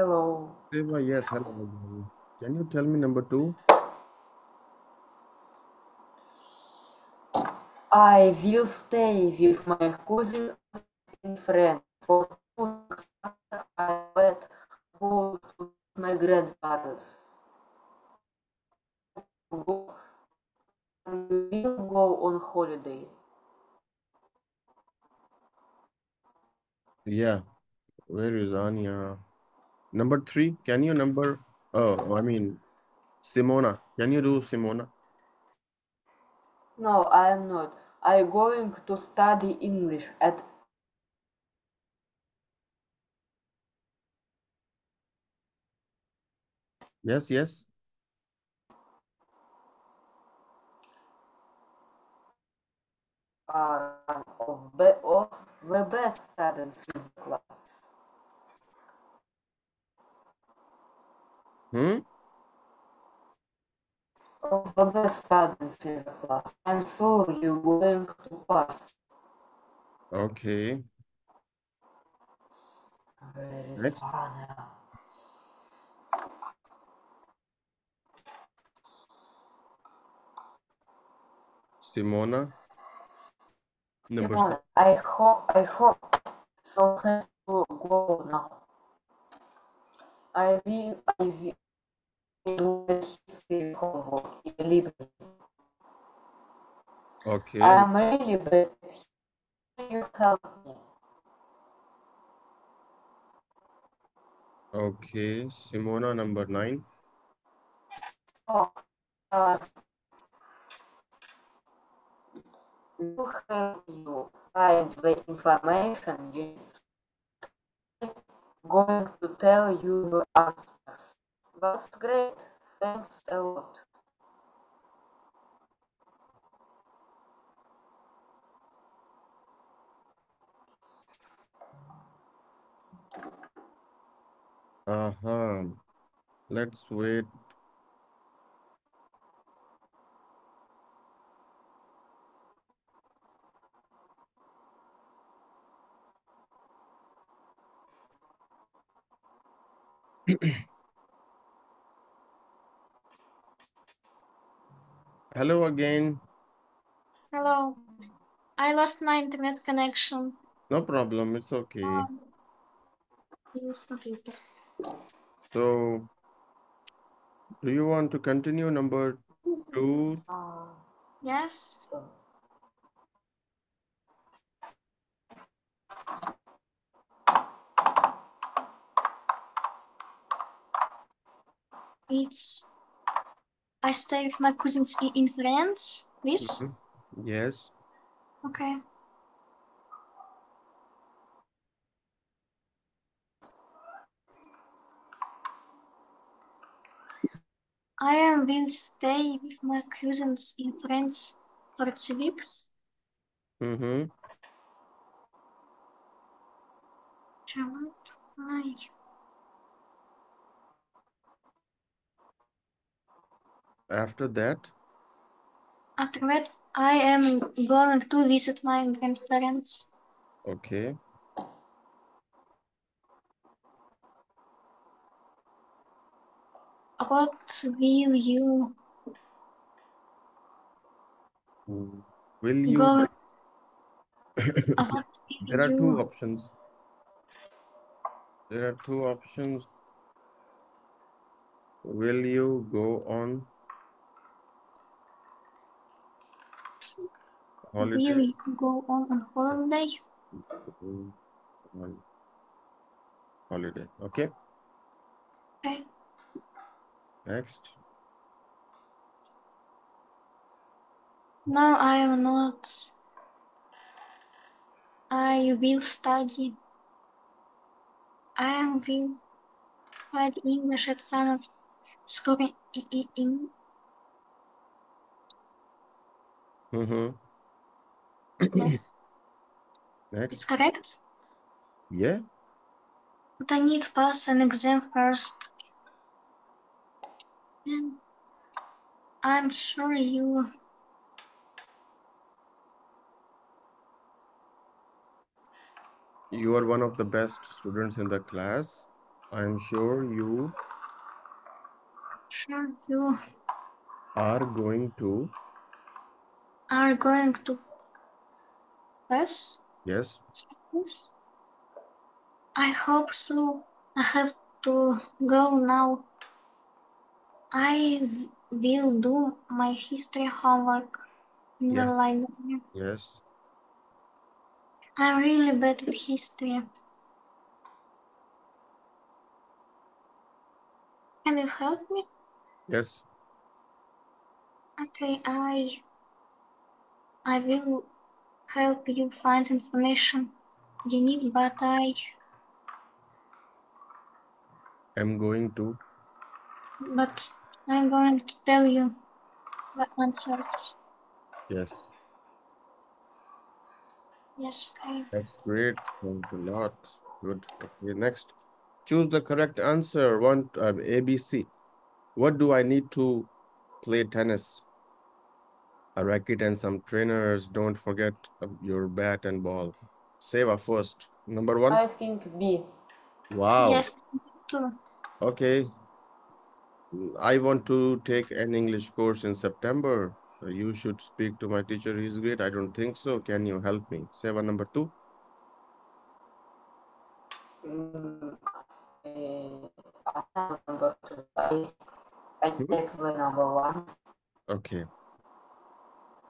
Hello. Deva, yes, hello. Can you tell me number two? I will stay with my cousin and friend for two weeks after I let go to my grandparents. Go- We will go on holiday. Yeah. Where is Anya? Number three, can you number? Oh, I mean, Simona. Can you do Simona? No, I am not. I going to study English at Yes, yes. uh, of, be- of the best students in the class. Hmm? Of the best students in the class. I'm sure you're going to pass. Okay. Where is Next. Anya? Simona. Number Simone, I hope I hope so have to go now. I will I will do the history homework in. Okay. I am really bad. You help me? Okay. Simona, number nine. Oh, uh, you have you find the information you going to tell you the answers. That's great. Thanks a lot. Uh-huh. Let's wait. Hello again. Hello. I lost my internet connection. No problem. It's okay. Um. So, do you want to continue number two? Yes. It's I stay with my cousins in France. This? Mhm. Yes. Okay. I am will stay with my cousins in France for two weeks. Mm-hmm. Charlotte, I After that, after that I am going to visit my grandparents. okay. What will you. Will you? go? There are two options. There are two options. Will you go on holiday? will you go on on holiday? Holiday. Okay. Okay. Next. No, I am not. I will study. I will study English at some school in, in, in Mm-hmm. Yes, Next. it's correct. Yeah. But I need to pass an exam first. And I'm sure you You are one of the best students in the class. I'm sure you Sure, you are going to. are going to pass Yes. this. I hope so. I have to go now. I will do my history homework in the Yes. library. Yes. I'm really bad at history. Can you help me? Yes. Okay, I I will help you find information you need, but I I'm going to. but I'm going to tell you the answers. Yes. Yes, okay. That's great. Thanks a lot. Good. Okay, next. Choose the correct answer. One, uh, ABC. What do I need to play tennis? A racket and some trainers. Don't forget uh, your bat and ball. Seva first. Number one. I think B. Wow. Yes. Okay. I want to take an English course in September. You should speak to my teacher. He's great. I don't think so. Can you help me? Seva number two. Mm, I have number two. I, I Hmm? take the number one. Okay.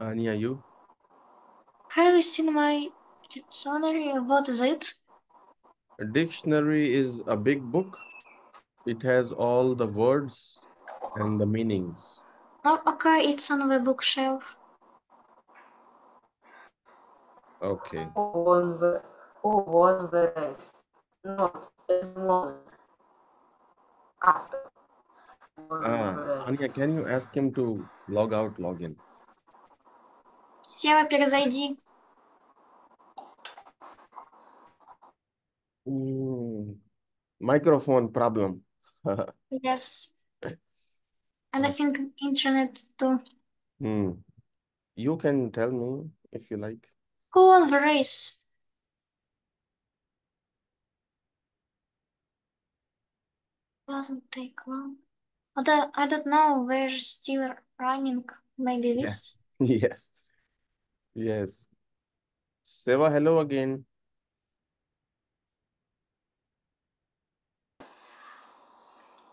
Ania, you? Have you seen my dictionary? What is it? A dictionary is a big book. It has all the words and the meanings. Oh, okay, it's on the bookshelf. Okay. Who won the, who won the race? Not at the moment. Ask. Ah, the race? Ania, can you ask him to log out, log in? Сева, перезайди. Mm, microphone problem. Yes. And I think internet too. Hmm. You can tell me if you like. Who won the race? Doesn't take long. I don't, I don't know. We're still running. Maybe Yeah. this. Yes. Yes. Seva, hello again.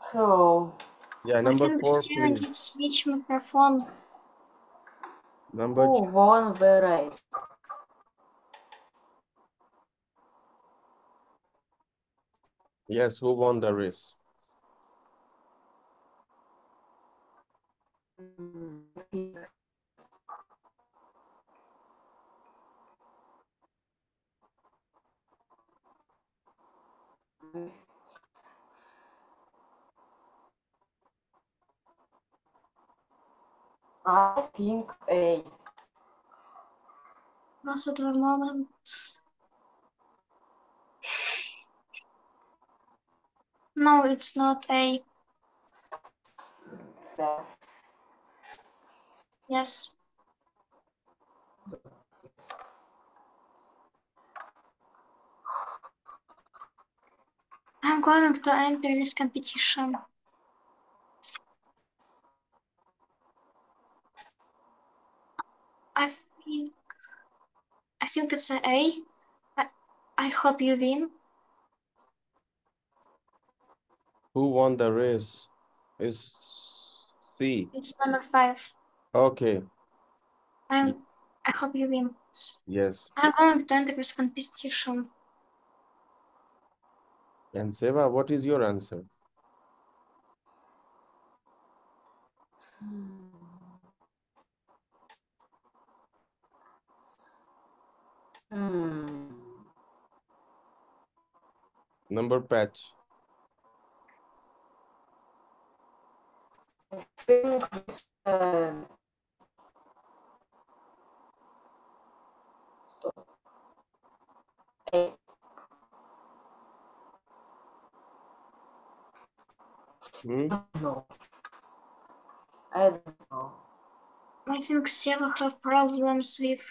Hello. Yeah, number four, please. switch microphone. Number Who won the race? yes, who won the race? Mm, I I think A. Not at the moment. No, it's not a. So, Yes. I'm going to enter this competition. I think I think it's a A. I, I hope you win. Who won the race? Is C. It's number five. Okay. I'm I hope you win. Yes. I'm going to enter this competition. And Seva, what is your answer? hmm. Hmm. Number patch. I think it's um, stop. A. Hmm? No. I don't know. I think Seva have problems with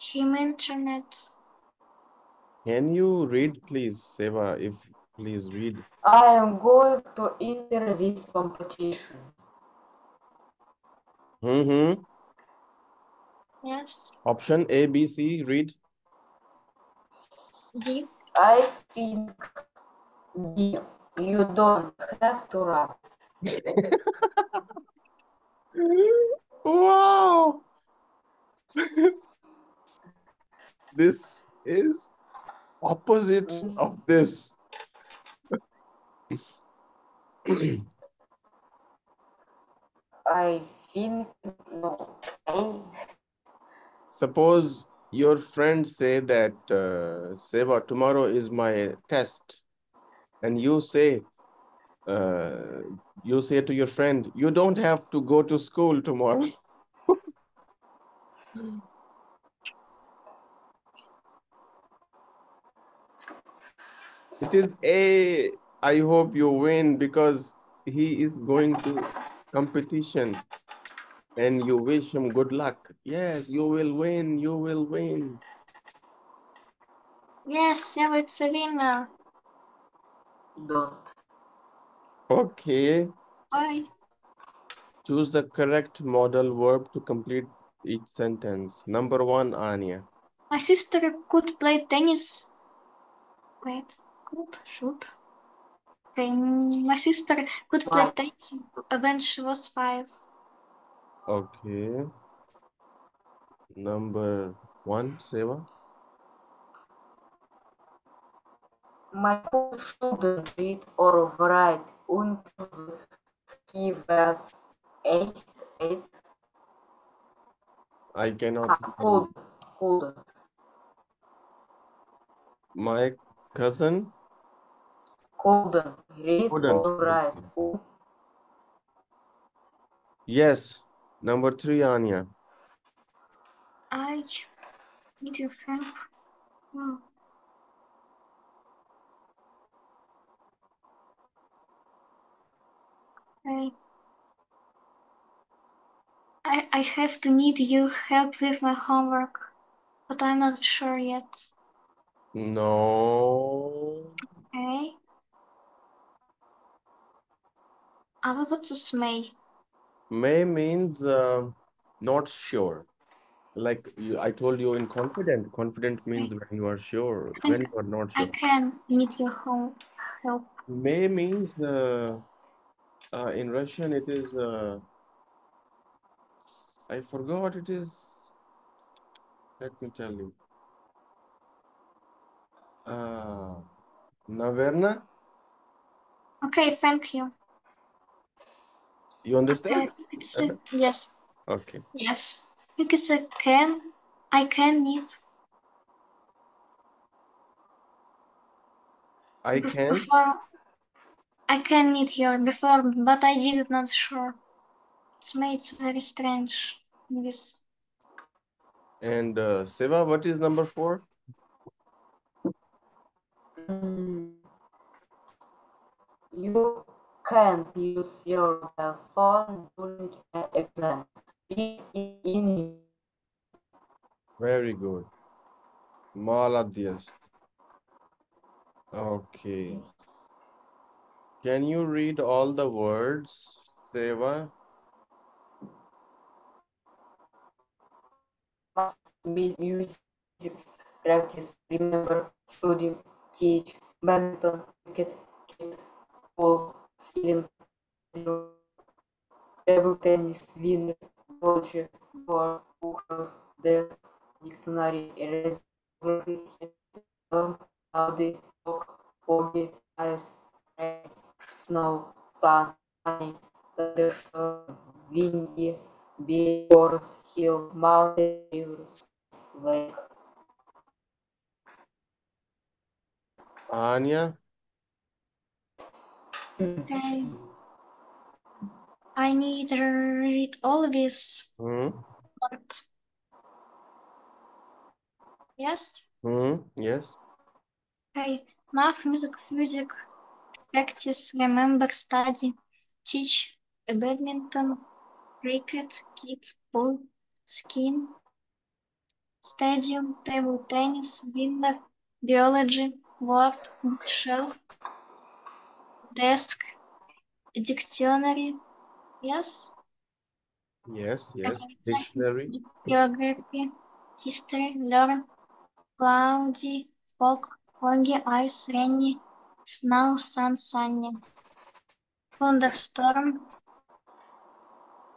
him internet. Can you read, please, Seva? If Please read. I am going to enter this competition. Mm-hmm. Yes. Option A, B, C. Read. D. I think B. You don't have to run. Wow. This is opposite of this. I think no. Suppose your friends say that, uh, Seva, tomorrow is my test, and you say, uh, you say to your friend, you don't have to go to school tomorrow. It is A. I hope you win because he is going to competition and you wish him good luck. Yes, you will win. You will win. Yes, it's a winner. Don't. Okay. Why? Choose the correct modal verb to complete each sentence. Number one, Anya. My sister could play tennis. Wait, could, should. Okay, my sister could play tennis when she was five. Okay. Number one, Seva. My boy shouldn't read or write until he was eight. Eight. I cannot. Ah, hear you. My cousin. Couldn't read Couldn't. or write. Could- Yes. Number three, Anya. I need your help. Wow. I, I I have to need your help with my homework, but I'm not sure yet. No. Okay. Aber what is May? May means uh, not sure. Like you, I told you in confident. Confident means when you are sure, when you are not sure. I can need your home help. May means uh, uh, in Russian, it is. Uh, I forgot what it is. Let me tell you. Uh, Naverna. Okay, thank you. You understand? Uh, a, yes. Okay. Yes. Because I can, I can need. I can. Before, I can eat here before, but I did it not sure. It's made very strange. This And uh, Seva, what is number four? Mm, you can use your uh, phone during exam. Very good. Maladias. Okay. Can you read all the words, Seva? mu- music practice, remember, study, teach, badminton, cricket, ball, skiing, table tennis, winner, bocce, war, hookers, death, dictionary, erase, geography, cloudy, fog, foggy, ice, snow, sun, sunny, thunderstorm, windy, big forest, hill, mountain, rivers, lake. Anya? okay. I need to read all this Hmm? part. Yes. Hmm? Yes. Okay. Math, music, physic, practice, remember, study, teach, badminton, cricket, kids, ball, skiing, stadium, table tennis, winner, biology, word, bookshelf, desk, dictionary, yes, Yes, yes. Dictionary. geography, history, learn, cloudy, fog, foggy, ice, rainy, snow, sun, sunny, thunderstorm,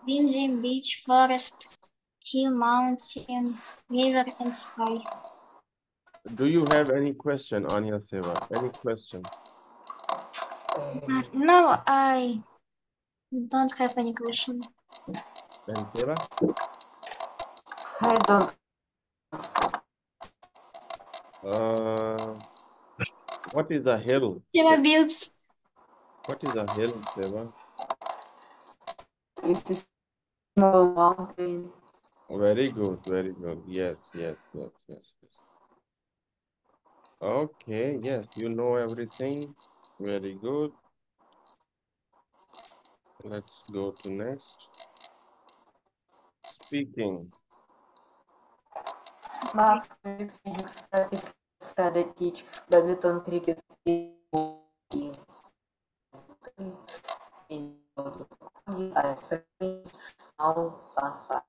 windy, beach, forest, hill, mountain, river, and sky. Do you have any question, Anya Seva? Any question? Uh, No, I don't have any question. And Seva? I don't Uh, what is a hill? Seva builds What is a hill, Seva? it is no mountain. Very good, very good. Yes, yes, yes, yes, yes. Okay, yes, you know everything. Very good. Let's go to next. Speaking. Math, physics, badminton, cricket. Sunshine.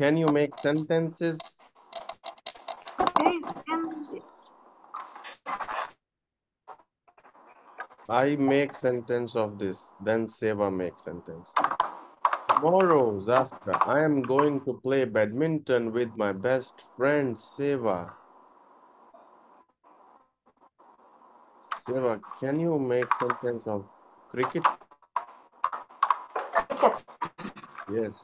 Can you make sentences? I make sentence of this, then Seva make sentence. Tomorrow, Zafra, I am going to play badminton with my best friend Seva. Seva, can you make some sentence of cricket? Cricket. Yes.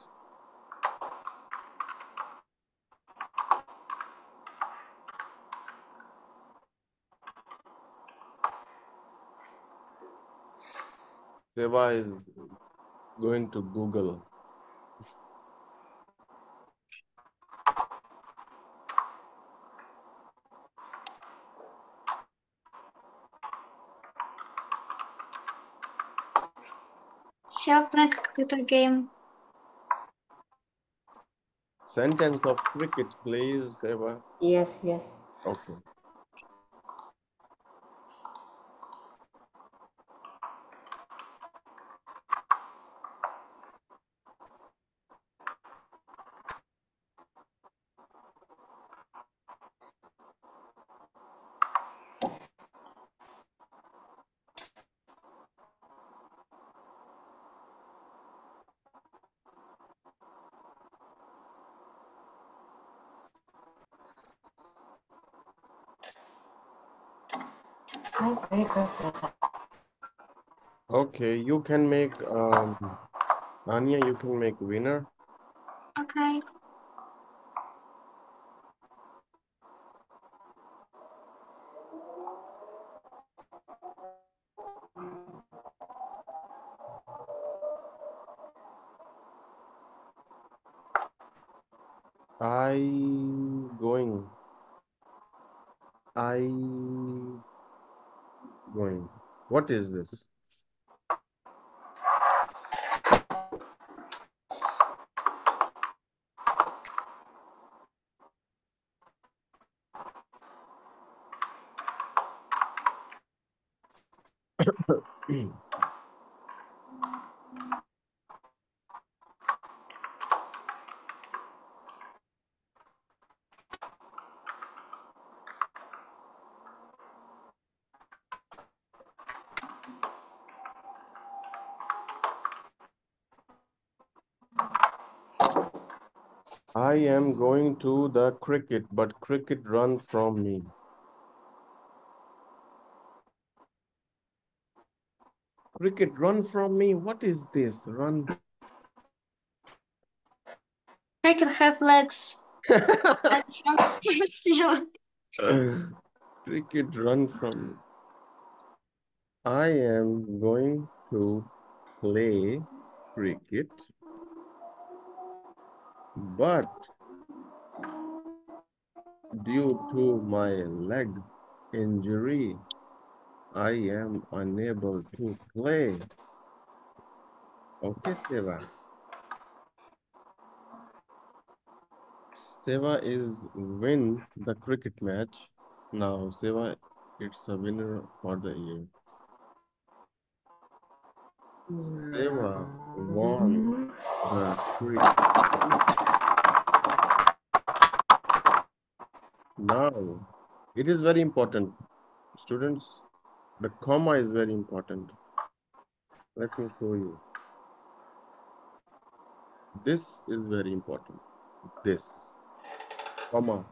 Seva is going to Google. self-drink computer game. Sentence of cricket, please, Seva. Yes, yes. Okay. Okay, you can make um Anya, you can make winner. Okay. I going. I going. What is this? I am going to the cricket, but cricket run from me. Cricket run from me. What is this? Run. Cricket have legs. Cricket run from me. I am going to play cricket, but due to my leg injury, I am unable to play. Okay, Seva. Seva is win the cricket match. Now Seva It's a winner for the year. Seva won the trip. Now, it is very important. Students, the comma is very important. Let me show you. This is very important. This, comma.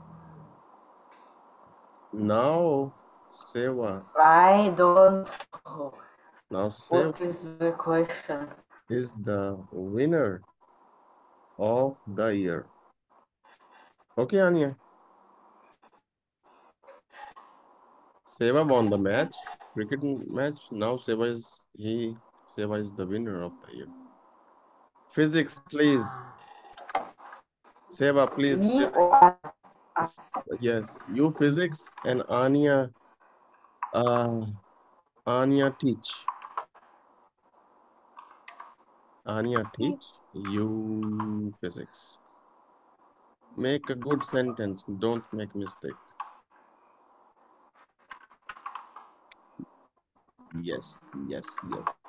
Now, Seva. I don't know. Now, Seva What is the question? is the winner of the year. Okay, Anya. Seva won the match, cricket match. Now Seva is he Seva is the winner of the year. Physics, please. Seva, please. Yes, you physics and Anya uh Anya teach. Anya teach, you physics. Make a good sentence, don't make mistake. Yes, yes, yes.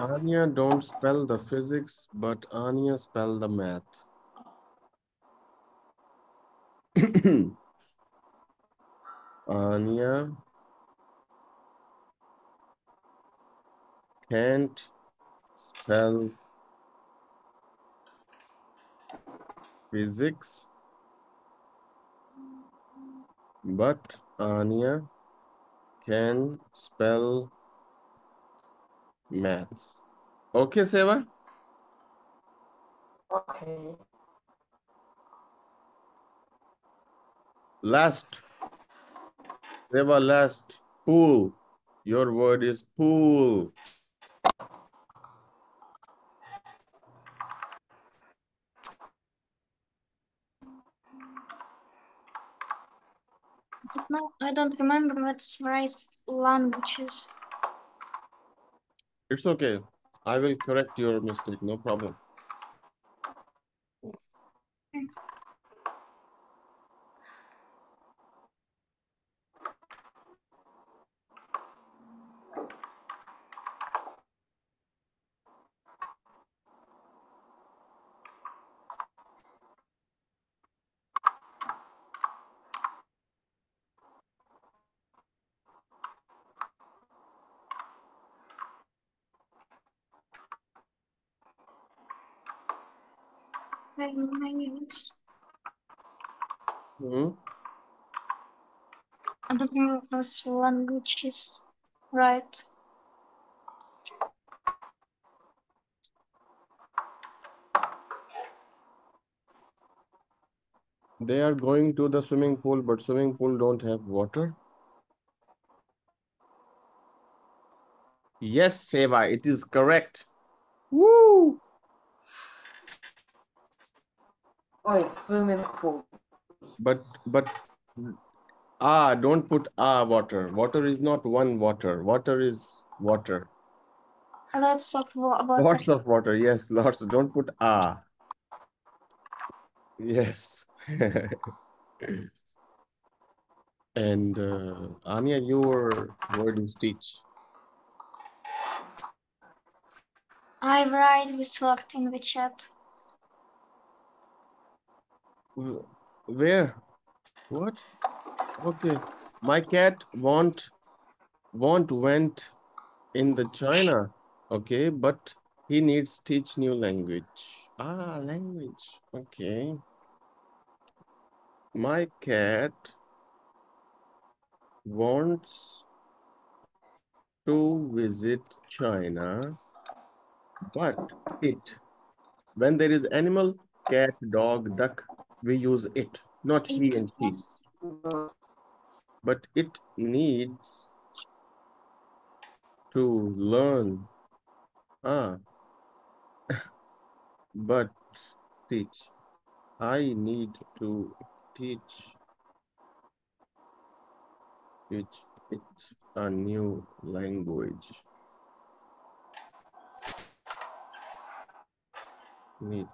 Anya don't spell the physics, but Anya spell the math. Anya can't spell physics, but Anya can spell maths. Okay, Seva? Okay. Last. Seva, last. Pool. Your word is pool. I. I don't remember what's right languages. It's okay. I will correct your mistake, no problem. Very nice. Hmm? I don't remember those languages. Right. They are going to the swimming pool, but swimming pool don't have water. Yes, Seva, it is correct. Woo! Oh, swimming pool. But but ah, don't put ah water. Water is not one water. Water is water. Lots of wa- water. Lots of water. Yes, lots. Don't put ah. Yes. And uh, Anya, your word is teach. I write with word in the chat. Where? What? Okay. My cat want want went in the China, okay, but he needs teach new language. Ah, language. Okay. My cat wants to visit China, but it, when there is animal, cat, dog, duck, we use it, not he and she. yes. But it needs to learn. Ah, but teach. I need to teach teach it a new language. Need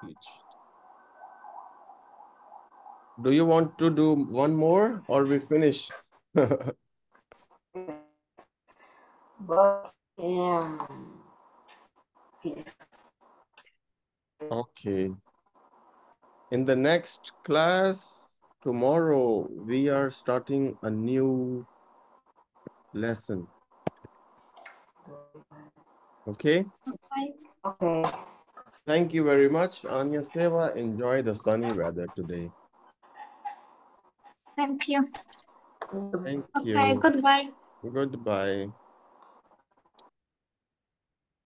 teach. Do you want to do one more or we finish? But um. Okay. In the next class, tomorrow, we are starting a new lesson. Okay? Okay. Okay. Thank you very much, Anya Seva. Enjoy the sunny weather today. Thank you. Thank Okay, you. goodbye. Goodbye.